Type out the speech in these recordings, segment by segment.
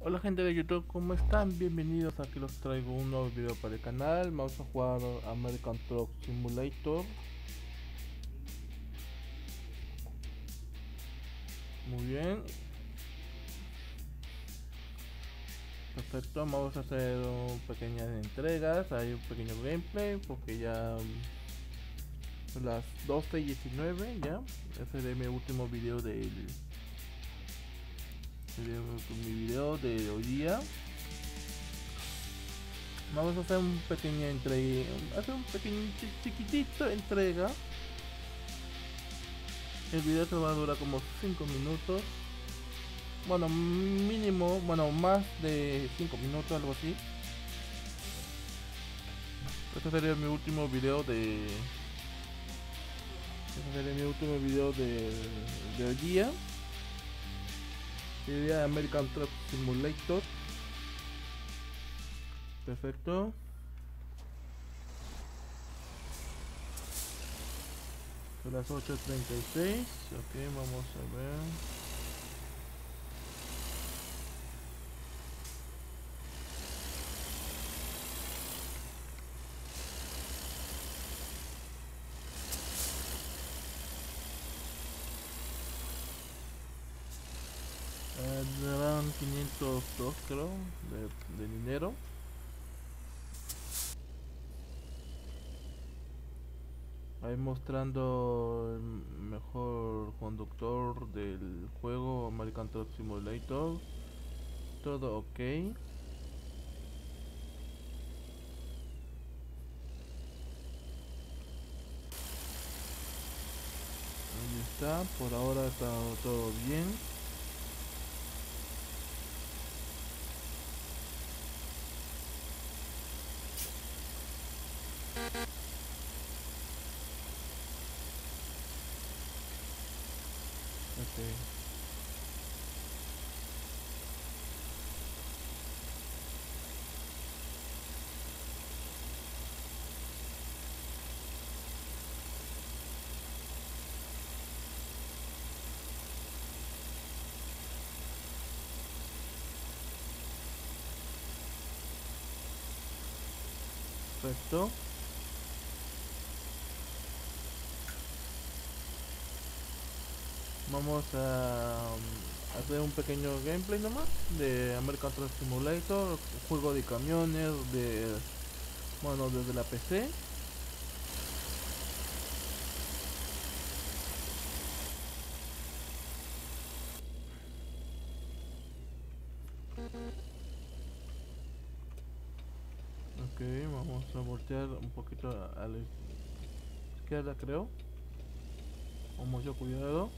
Hola gente de YouTube, ¿cómo están? Bienvenidos, aquí los traigo un nuevo video para el canal. Vamos a jugar American Truck Simulator. Muy bien. Perfecto, vamos a hacer pequeñas entregas. Hay un pequeño gameplay porque ya son las 12 y 19 ya. Ese es mi último video del mi video de hoy día. Vamos a hacer un pequeño entrega hacer un pequeño chiquitito entrega. El video se va a durar como 5 minutos. Bueno mínimo bueno más de 5 minutos algo así. Este sería mi último video de este sería mi último video de, de hoy día sería American Truck Simulator. Perfecto. Son las 8.36 ok vamos a ver me dan 502 creo de, de dinero ahí mostrando el mejor conductor del juego American Truck Simulator. Todo ok. Ahí está por ahora está todo bien Okay. Perfecto. vamos a hacer un pequeño gameplay nomás de American Truck Simulator, juego de camiones de bueno desde la PC. Ok, vamos a un poquito a la izquierda creo. Con mucho cuidado.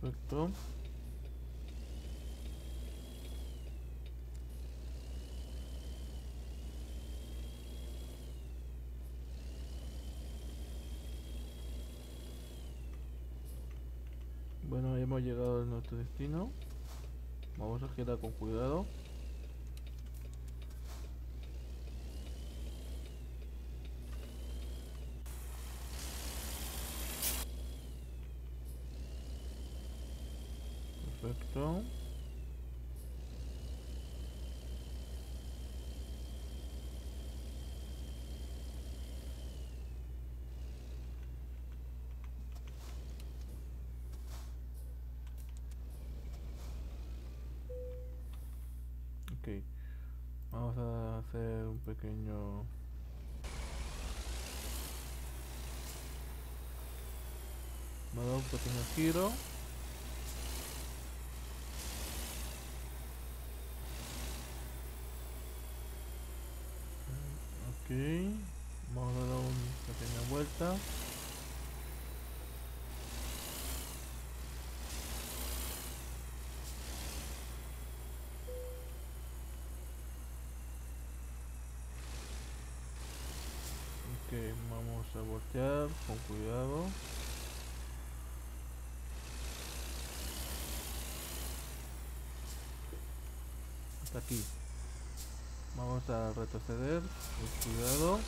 Perfecto. Bueno, hemos llegado a nuestro destino. Vamos a quedar con cuidado. Perfecto. Ok. Vamos a hacer un pequeño... Me da un pequeño giro. Ok, vamos a dar una pequeña vuelta. Ok, vamos a voltear con cuidado. hasta aquí. Vamos a retroceder cuidado.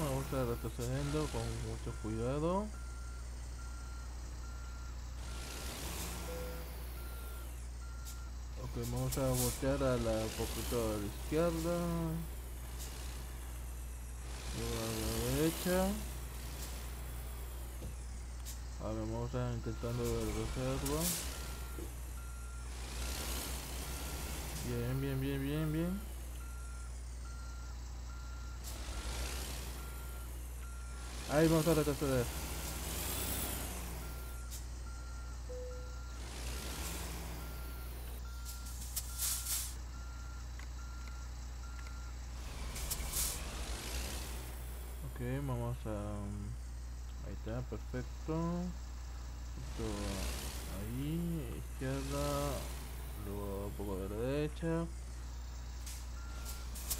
Vamos a retrocediendo con mucho cuidado ok vamos a voltear a la poquito a la izquierda a la derecha. Ahora vamos a intentando de reserva bien bien bien bien bien. Ahí vamos a retroceder. A... Ahí está, perfecto. Esto ahí, izquierda, luego un poco de derecha.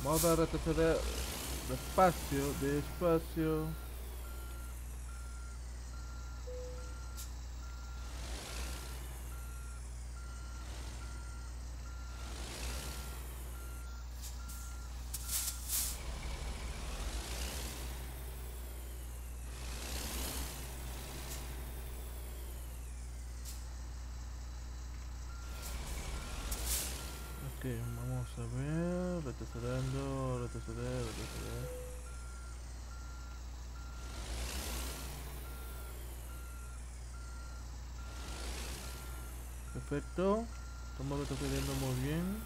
Vamos a retroceder despacio, despacio. Ok, vamos a ver, retrocediendo, retroceder, retroceder. Perfecto, estamos retrocediendo muy bien.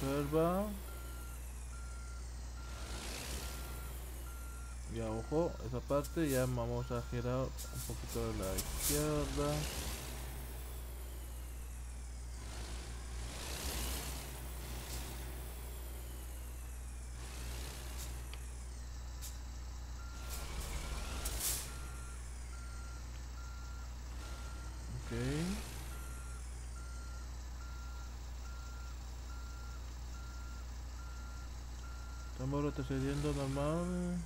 Reserva. Ya, ojo, esa parte ya vamos a girar un poquito a la izquierda. Estamos retrocediendo normal.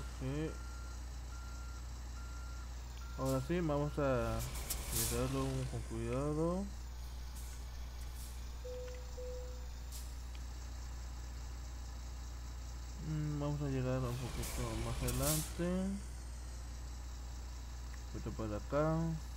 Ok. Ahora sí, vamos a mirarlo con cuidado. Mm, vamos a llegar un poquito más adelante. Un poquito por acá.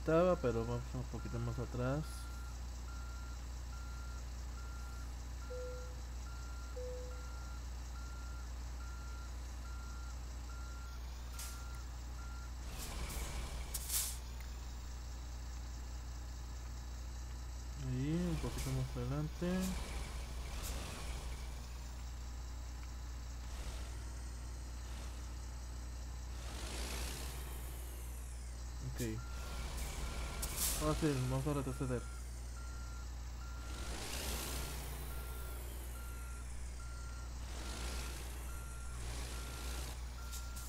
Estaba, pero vamos un poquito más atrás. Ahí, un poquito más adelante. Ok. Fácil, vamos a retroceder.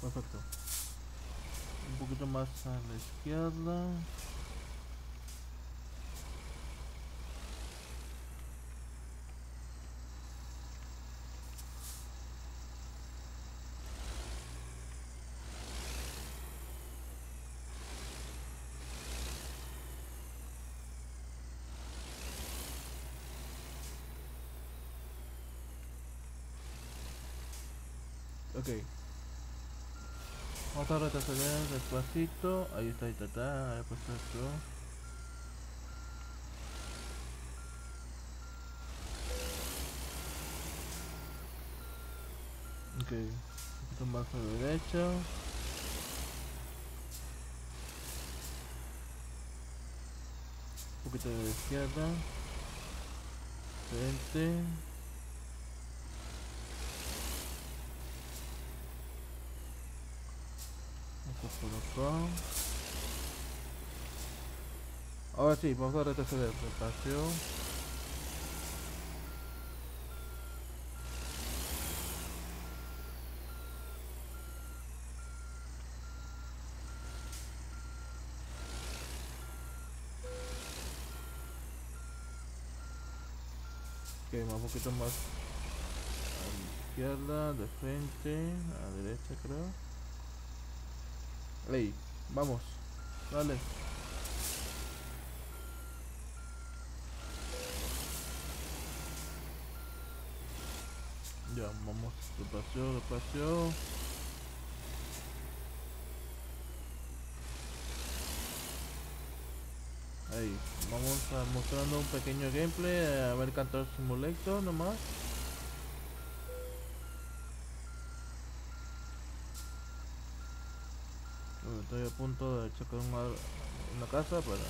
Perfecto. Un poquito más a la izquierda. Ok. Vamos a retroceder despacito. Ahí está, ahí está, está. Perfecto. Ok. Un poquito más a la derecha. Un poquito de la izquierda. Frente. por acá. Ahora sí, vamos a retroceder despacio. Ok, más un poquito más a la izquierda, de frente, a la derecha creo. Vamos, dale. Ya, vamos, despacio, despacio. Ahí, vamos a mostrando un pequeño gameplay a ver cantar simulator nomás. Estoy a punto de chocar una, una casa para...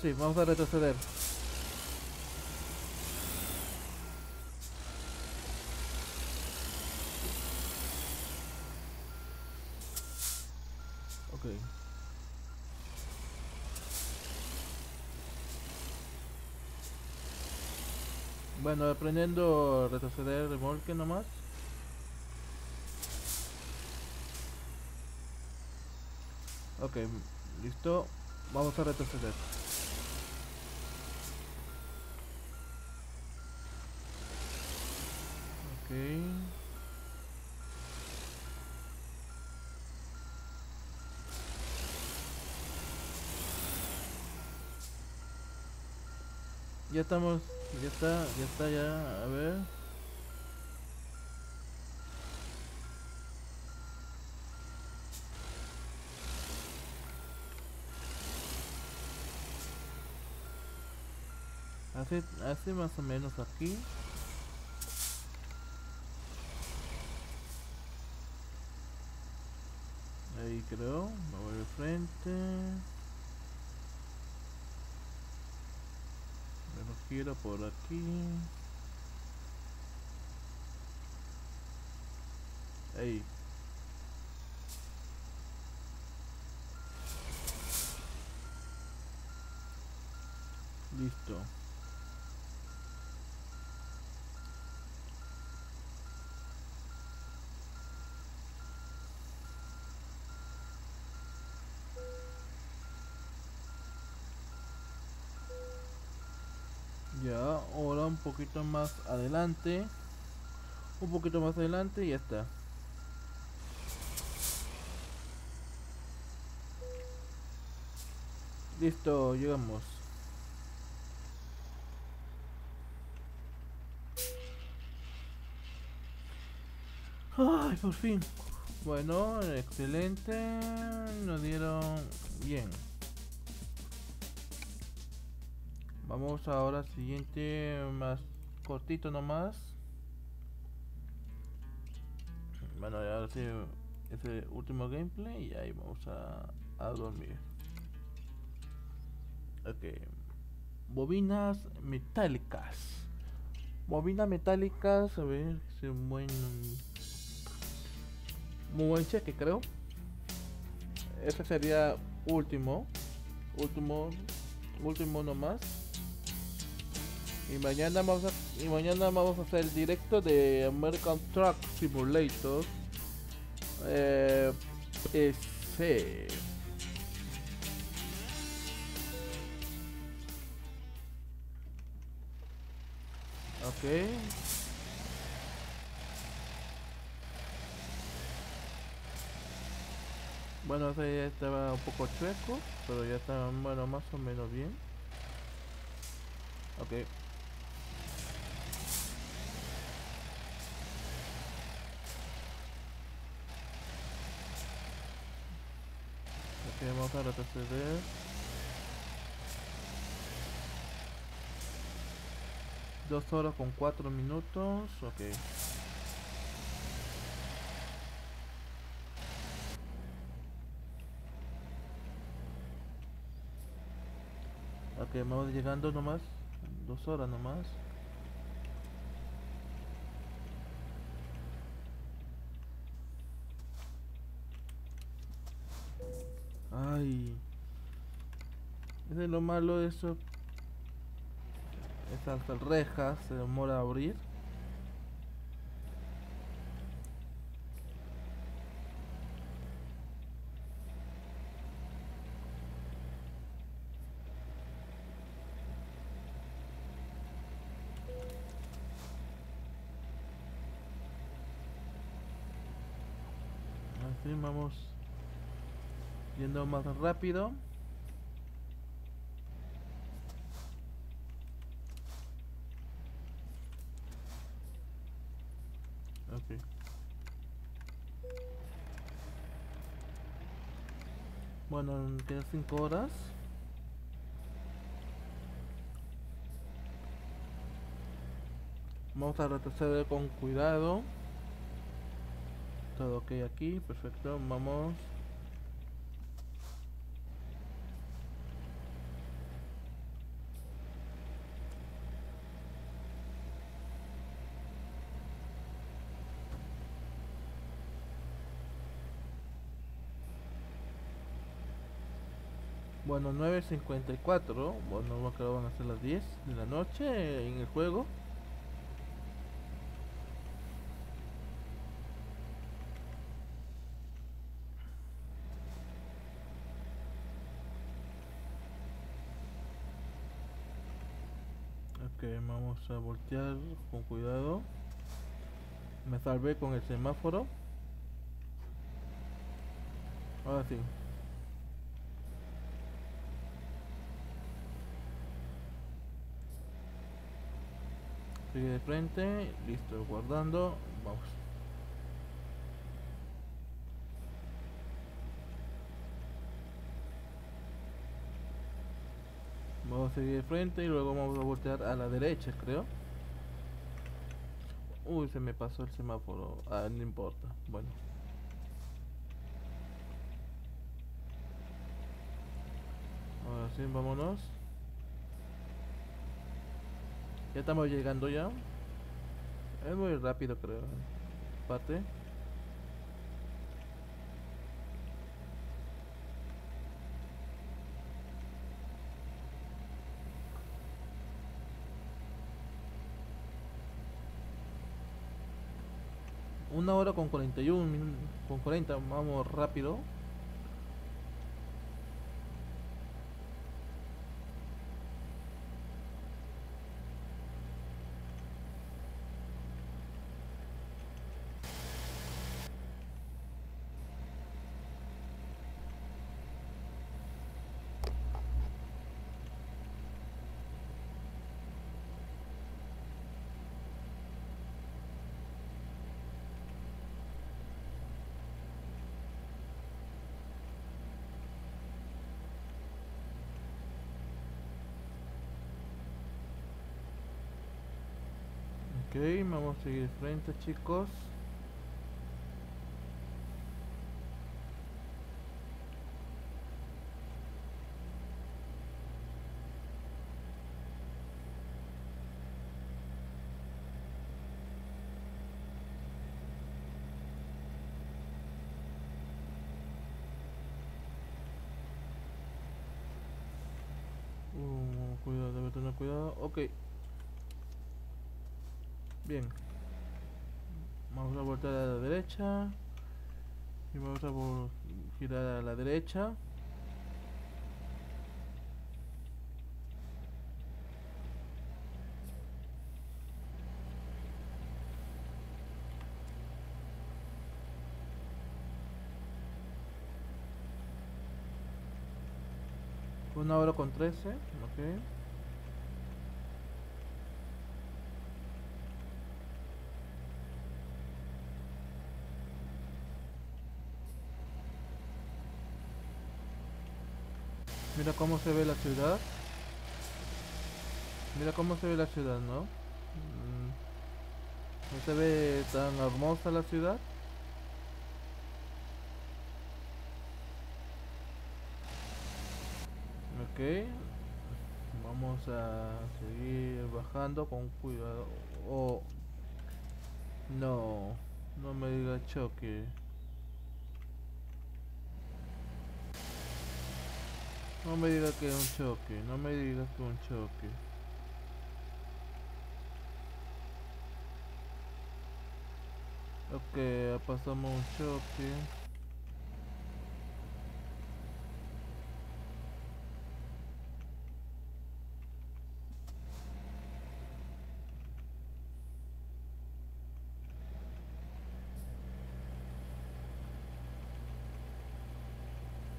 Sí, vamos a retroceder. Ok. Bueno, aprendiendo a retroceder remolque nomás. Ok, listo. Vamos a retroceder. Ok. Ya estamos, ya está, ya está ya, a ver. Hace, hace más o menos aquí. Ahí creo, me voy de frente. Giro por aquí. Ahí. Listo. Ya, ahora un poquito más adelante. Un poquito más adelante y ya está. Listo, llegamos. Ay, por fin. Bueno, excelente. Nos dieron bien. Vamos ahora al siguiente, más cortito nomás. Bueno, ahora sí, ese último gameplay y ahí vamos a, a dormir. Ok. Bobinas metálicas. Bobinas metálicas, a ver, es un buen... Muy buen cheque creo. Ese sería último. Último. Último nomás. Y mañana vamos a, y mañana vamos a hacer el directo de American Truck Simulator. Eh, ese. Ok. Bueno, ese ya estaba un poco chueco, pero ya está, bueno, más o menos bien. Ok. Ok, vamos a retroceder. Dos horas con cuatro minutos. Ok. Ok, vamos llegando nomás. Dos horas nomás. malo eso. Estas rejas se demora a abrir. Así vamos yendo más rápido. Bueno, quedan 5 horas. Vamos a retroceder con cuidado. Todo ok aquí, perfecto, vamos. Bueno, 9.54, bueno, creo van a ser las 10 de la noche en el juego. Ok, vamos a voltear con cuidado. Me salvé con el semáforo. Ahora sí. Sigue de frente, listo, guardando, vamos. Vamos a seguir de frente y luego vamos a voltear a la derecha, creo. Uy, se me pasó el semáforo. Ah, no importa. Bueno. Ahora sí, vámonos. Ya estamos llegando ya. Es muy rápido, creo. Parte. Una hora con 41 minutos. Con 40, vamos rápido. Ok, vamos a seguir frente chicos. Uh, cuidado, debe tener cuidado. Ok. Bien. Vamos a voltar a la derecha. Y vamos a girar a la derecha. Una hora con trece, ok. Mira cómo se ve la ciudad. Mira cómo se ve la ciudad, ¿no? Mm, No se ve tan hermosa la ciudad. Ok. Vamos a seguir bajando con cuidado. Oh. No. No me diga choque. No me diga que es un choque, no me digas que es un choque. Ok, pasamos un choque.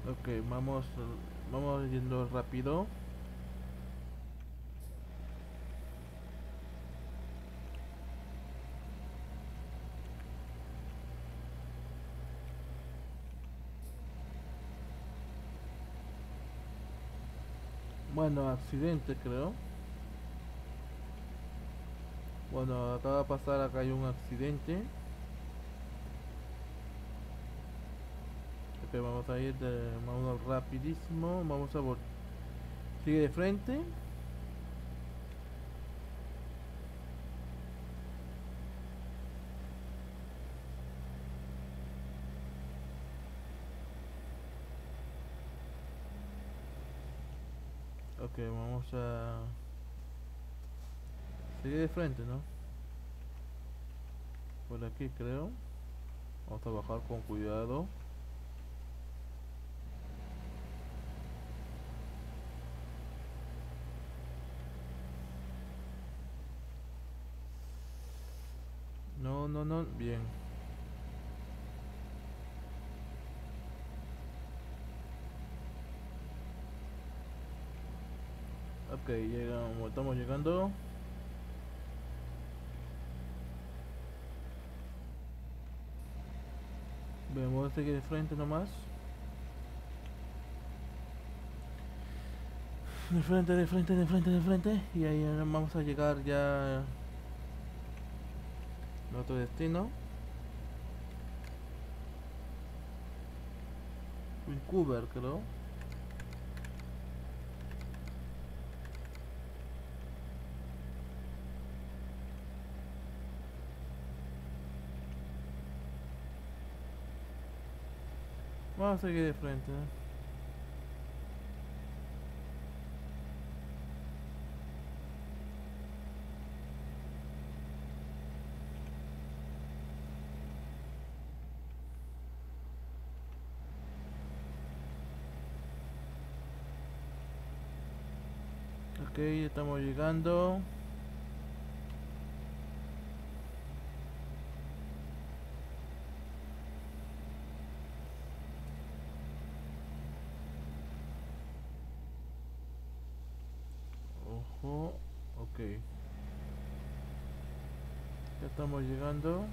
Ok, vamos, vamos yendo rápido. Bueno, accidente creo. Bueno, acaba de pasar acá hay un accidente. Vamos a ir de modo rapidísimo. Vamos a volver. Sigue de frente. Ok, vamos a... Sigue de frente, ¿no? Por aquí creo. Vamos a bajar con cuidado. No, no, bien. Ok, llegamos, estamos llegando. Vemos seguir de frente nomás. De frente, de frente, de frente, de frente. Y ahí vamos a llegar ya a nuestro destino. Vancouver, creo. Vamos a seguir de frente. ¿eh? Ok, estamos llegando. Ojo, ok. Ya estamos llegando.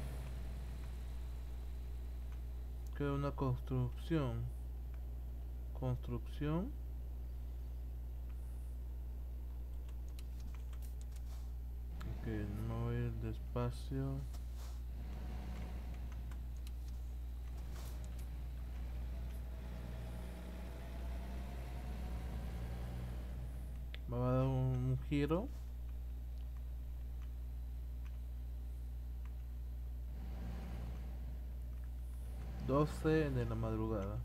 Queda una construcción. Construcción. Ok, me despacio. Va a dar un giro. Doce de la madrugada.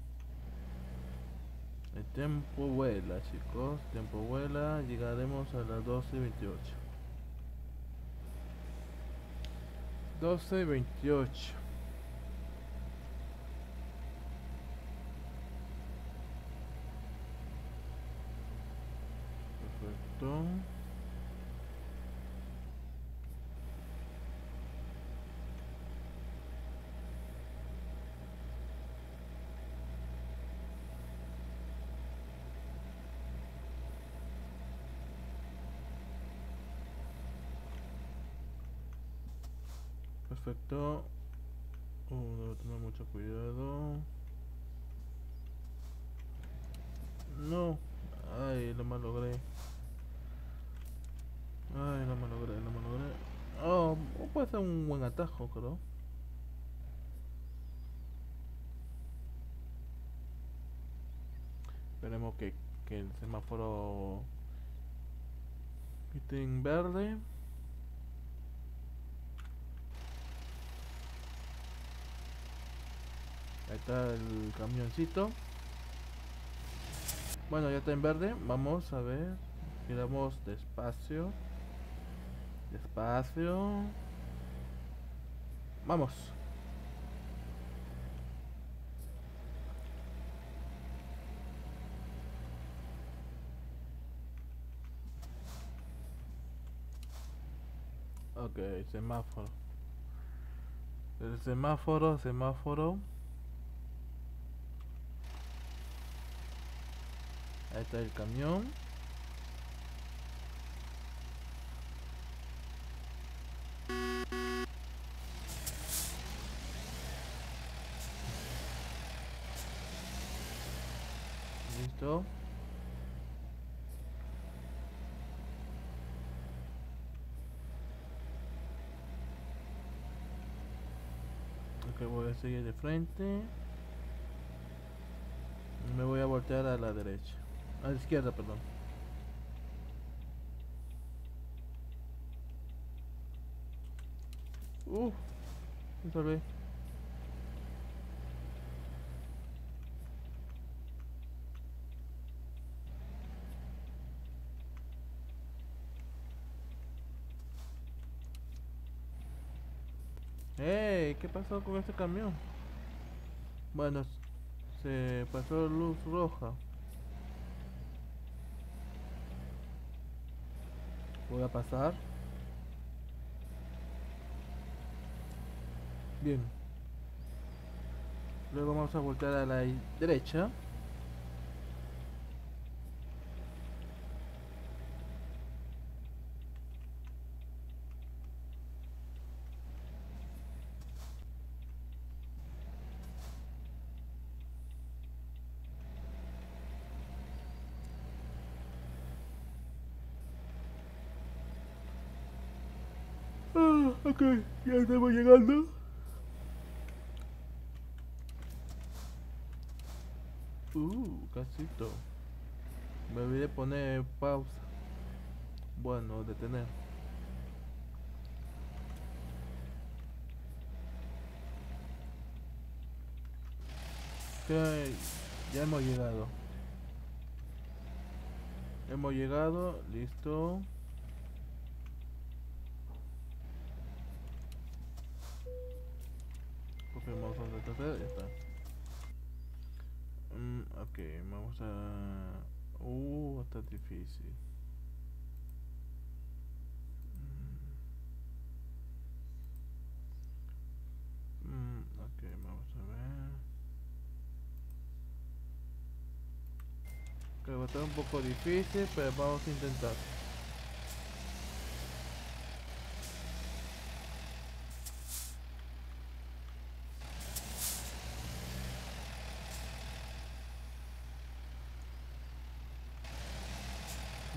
El tiempo vuela, chicos. El tiempo vuela. Llegaremos a las 12.28. 228 Perfecto. Debo tener mucho cuidado. No. Ay, lo malogré. Ay, lo malogré, lo malogré. Oh, puede ser un buen atajo, creo. Esperemos que, que el semáforo esté en verde. Ahí está el camioncito. Bueno, ya está en verde. Vamos a ver. Giramos despacio. Despacio. Vamos. Ok, semáforo. El semáforo, semáforo. Está el camión. Listo. Ok, voy a seguir de frente. Me voy a voltear a la derecha. A la izquierda, perdón. Uh, me salvé. ¡Hey! ¿Qué pasó con este camión? Bueno, se pasó luz roja. Voy a pasar. Bien. Luego vamos a voltear a la derecha. Ah, ok, ya estamos llegando. Uh, casito. Me olvidé poner pausa. Bueno, detener. Ok, ya hemos llegado. Hemos llegado, listo. Retroceder, ya está. Mm, ok, vamos a... Uh, está difícil. Mm. Mm, ok, vamos a ver. Va a estar un poco difícil, pero vamos a intentar.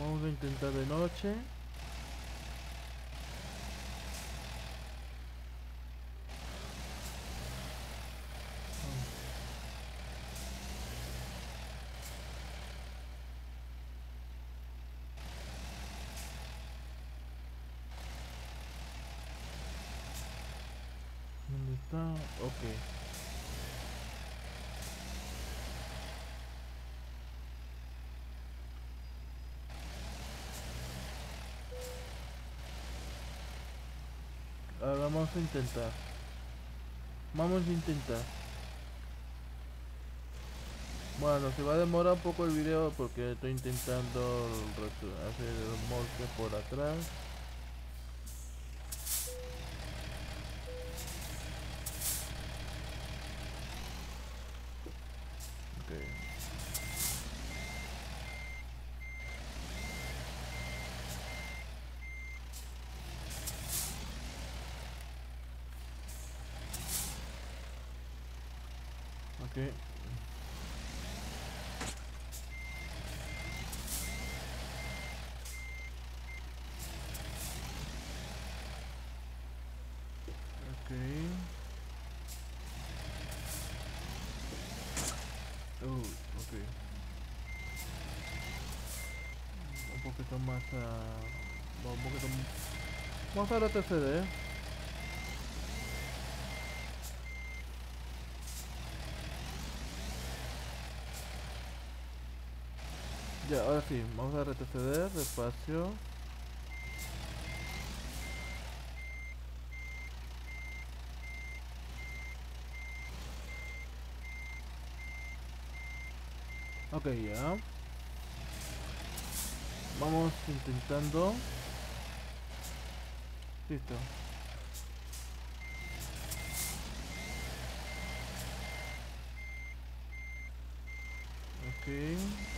Vamos a intentar de noche. ¿Dónde está? Ok. Ahora vamos a intentar. Vamos a intentar. Bueno, se va a demorar un poco el video porque estoy intentando hacer el remolque por atrás. Ok. Ok. Oh, ok. Un poquito más a... Un poquito... m- Vamos a Ya, ahora sí, vamos a retroceder despacio. Ok, ya. Vamos intentando. Listo. Ok.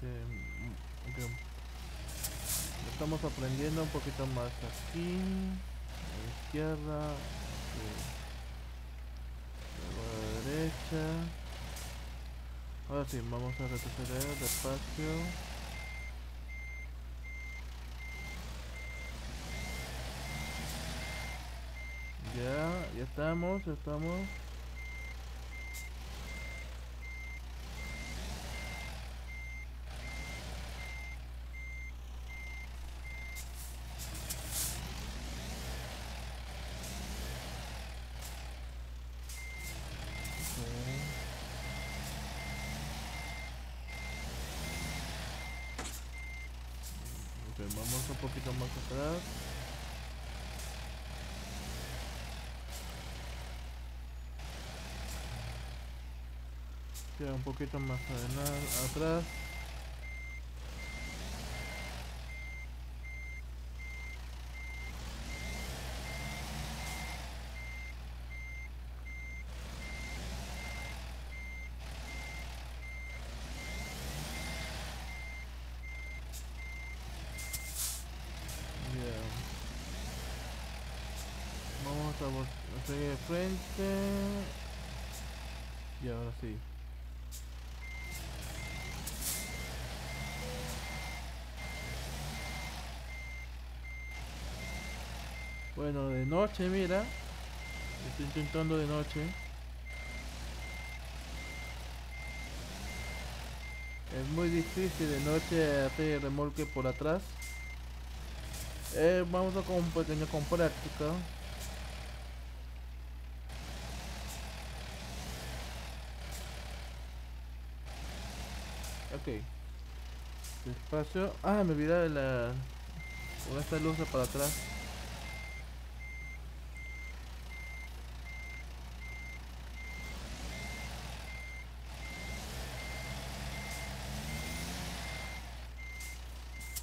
Que, que estamos aprendiendo un poquito más aquí a la izquierda luego a la derecha. Ahora sí vamos a retroceder despacio. Ya ya estamos ya estamos vamos un poquito más atrás. Ya un poquito más adelante, atrás. Vamos a seguir de frente. Y ahora sí. Bueno, de noche, mira. Estoy intentando de noche. Es muy difícil de noche hacer remolque por atrás. Eh, vamos a con un pequeño con práctica. Ok. Despacio. Ah, me olvidé de la... Con esta luz para atrás.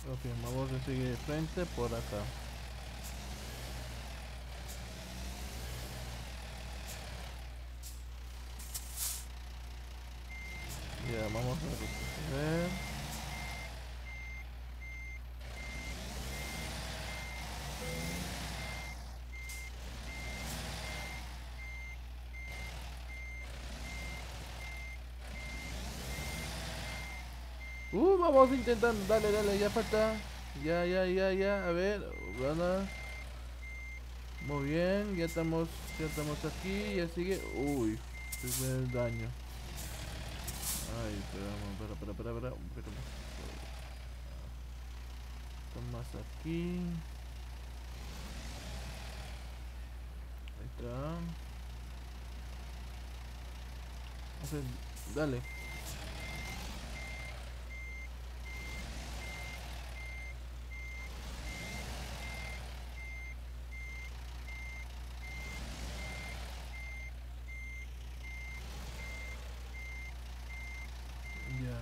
Ok, vamos a seguir de frente por acá. Ya, vamos a ver. Vamos intentando, dale, dale, ya falta. Ya, ya, ya, ya, a ver, gana. Muy bien, ya estamos, ya estamos aquí, ya sigue. Uy, primer daño. Ay, espera, espera, espera, espera. Esto más aquí. Ahí está. Dale. Ya.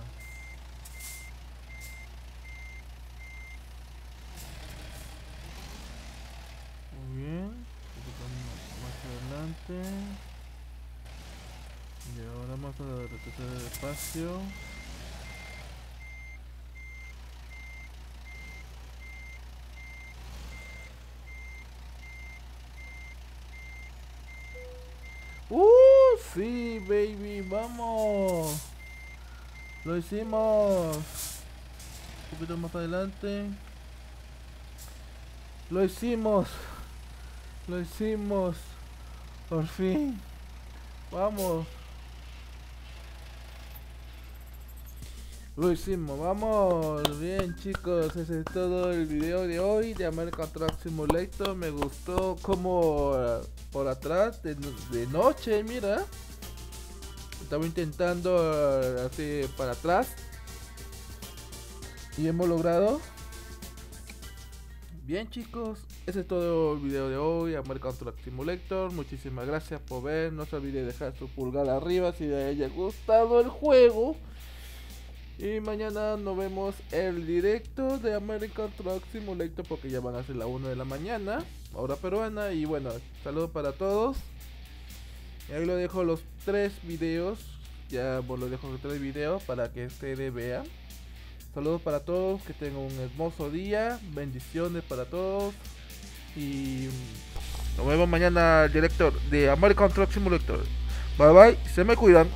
Muy bien. Un poquito más- más adelante. Y ahora vamos a retroceder despacio. ¡Uh! Sí, baby, vamos. Lo hicimos. Un poquito más adelante. Lo hicimos. Lo hicimos. Por fin. Vamos. Lo hicimos, vamos, bien chicos, ese es todo el video de hoy de American Truck Simulator, me gustó como por atrás de, de noche, mira, estaba intentando eh, así para atrás y hemos logrado. Bien chicos, ese es todo el video de hoy, American Truck Simulator, muchísimas gracias por ver, no se olvide dejar su pulgar arriba si les haya gustado el juego. Y mañana nos vemos el directo de American Truck Simulator porque ya van a ser la 1 de la mañana, hora peruana. Y bueno, saludos para todos. Y ahí lo dejo los tres videos. Ya bueno, lo dejo los tres videos para que ustedes vean. saludos para todos, que tengan un hermoso día, bendiciones para todos y nos vemos mañana, director de American Truck Simulator. Bye bye, se me cuidan.